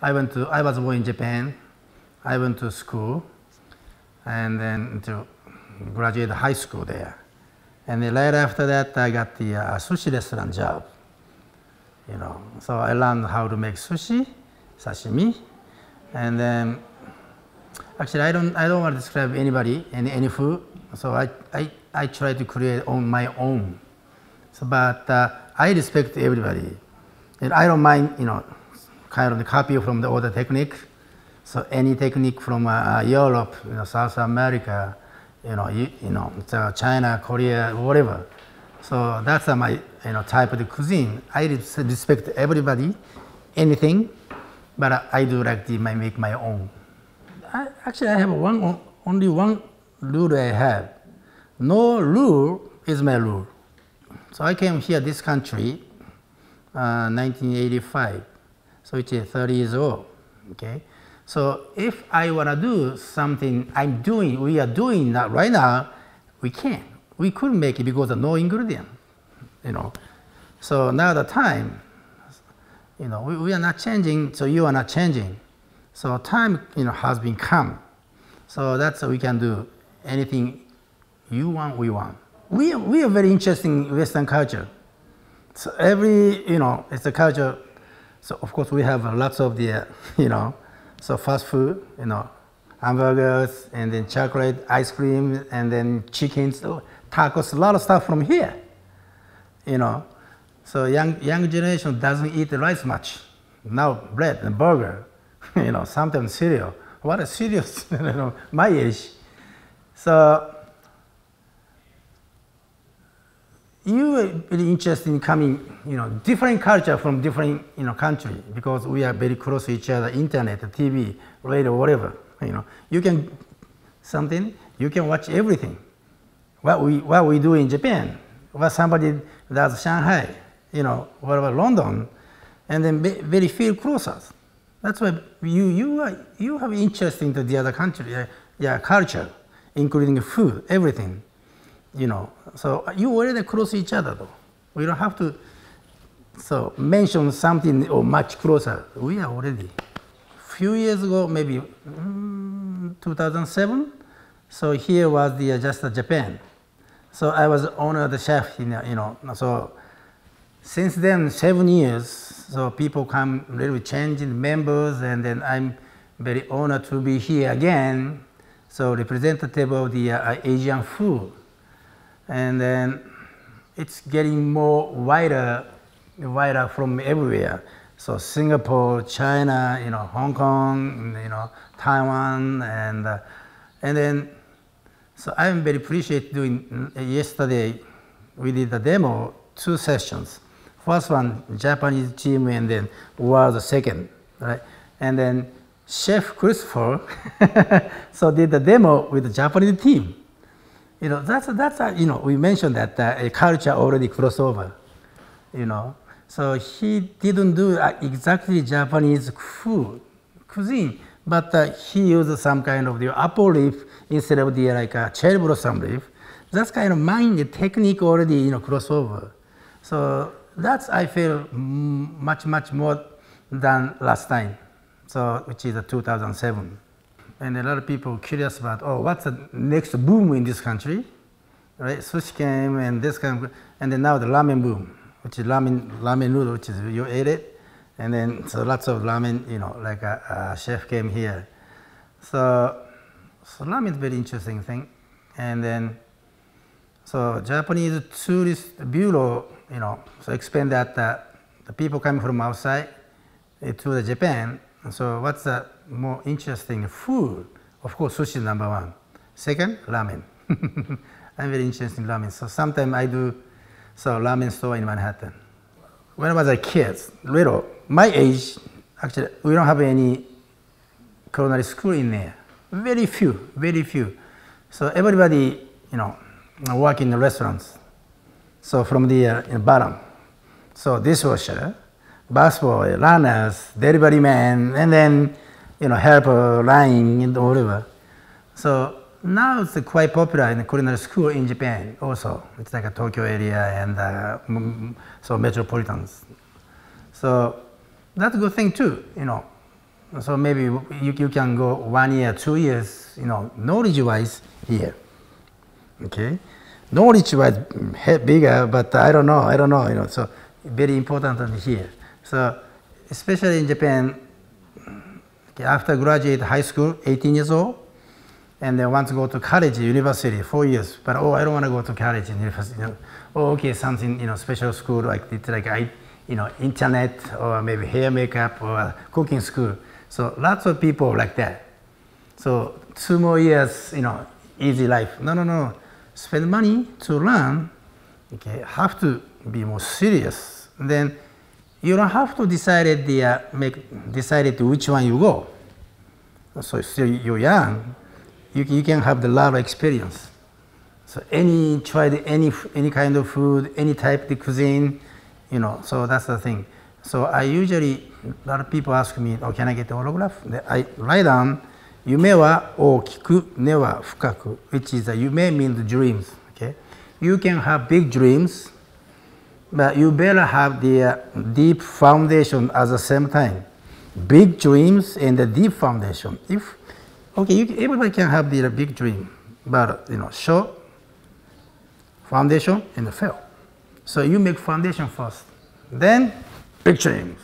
I went to, I was born in Japan. I went to school and then to graduate high school there. And then right after that, I got the uh, sushi restaurant job. You know, so I learned how to make sushi, sashimi, and then actually I don't I don't want to describe anybody any any food. So I I, I try to create on my own. So, but uh, I respect everybody, and I don't mind you know kind of copy from the other technique. So any technique from uh, Europe, you know, South America, you know, you, you know, China, Korea, whatever. So that's uh, my you know type of the cuisine. I respect everybody, anything, but I do like I make my own. I, actually, I have one only one rule I have. No rule is my rule. So I came here, this country, uh, 1985. So it's 30 years old. Okay. So if I want to do something I'm doing, we are doing that right now, we can't. We couldn't make it because of no ingredient, you know. So now the time, you know, we, we are not changing, so you are not changing. So time, you know, has been come. So that's we can do anything you want, we want. We, we are very interesting Western culture. So every, you know, it's a culture. So of course we have lots of the, you know, so fast food, you know, hamburgers and then chocolate, ice cream, and then chickens, tacos, a lot of stuff from here, you know. So young, young generation doesn't eat rice much. Now bread and burger, you know, sometimes cereal. What a cereal, you know, my age. So you are really interested in coming, you know, different culture from different, you know, country because we are very close to each other, internet, TV, radio, whatever, you know. You can, something, you can watch everything. What we, what we do in Japan, what somebody does Shanghai, you know, whatever, London, and then very feel closer. That's why you, you, are, you have interest into the other country, uh, yeah, culture, including food, everything you know, so you already close each other though. We don't have to so mention something or much closer. We are already. Few years ago, maybe mm, 2007. So here was the uh, just uh, Japan. So I was owner of the chef, you know, you know. So since then, seven years. So people come really changing members, and then I'm very honored to be here again. So representative of the uh, Asian food and then it's getting more wider, wider from everywhere. So Singapore, China, you know, Hong Kong, you know, Taiwan, and uh, and then so I'm very appreciate doing. Yesterday, we did the demo, two sessions. First one, Japanese team, and then was the second, right? And then Chef Christopher, so did the demo with the Japanese team. You know, that's, that's a, you know, we mentioned that uh, a culture already crossover, you know. So he didn't do uh, exactly Japanese food, cuisine, but uh, he used some kind of the apple leaf instead of the like a cherry blossom leaf. That's kind of mind technique already, you know, crossover. So that's, I feel, much, much more than last time, so which is 2007 and a lot of people curious about, oh, what's the next boom in this country, right? Sushi came and this of, and then now the ramen boom, which is ramen, ramen noodle, which is you ate it, and then so lots of ramen, you know, like a, a chef came here. So, so ramen is very interesting thing, and then so Japanese tourist bureau, you know, so expand that uh, the people coming from outside to the Japan. So what's the more interesting food, of course, sushi number one. Second, ramen. I'm very interested in ramen. So sometimes I do so ramen store in Manhattan. When I was a kid, little, my age, actually, we don't have any culinary school in there. Very few, very few. So everybody, you know, work in the restaurants. So from the uh, bottom. So dishwasher, busboy, runners, delivery man, and then you know, helper line and whatever. So now it's quite popular in the culinary school in Japan also. It's like a Tokyo area and uh, so metropolitans. So that's a good thing too, you know. So maybe you, you can go one year, two years, you know, knowledge-wise here. Okay, knowledge-wise bigger, but I don't know, I don't know, you know. So very important on here. So especially in Japan, after graduate high school, 18 years old, and they want to go to college, university, four years. But oh, I don't want to go to college and university. You know. Oh, okay, something you know, special school like it's like I, you know, internet or maybe hair makeup or cooking school. So lots of people like that. So two more years, you know, easy life. No, no, no. Spend money to learn. Okay, have to be more serious. Then you don't have to decide the uh, make decide which one you go. So still you're young, you, you can have the lot of experience. So any tried any any kind of food, any type of cuisine, you know. So that's the thing. So I usually a lot of people ask me, "Oh, can I get the holograph?" I write down, "Yume wa o kiku ne wa fukaku," which is a yume means dreams. Okay, you can have big dreams but you better have the uh, deep foundation at the same time. Big dreams and the deep foundation. If okay, you, everybody can have the big dream, but you know, short foundation and fail. So you make foundation first, then big dreams.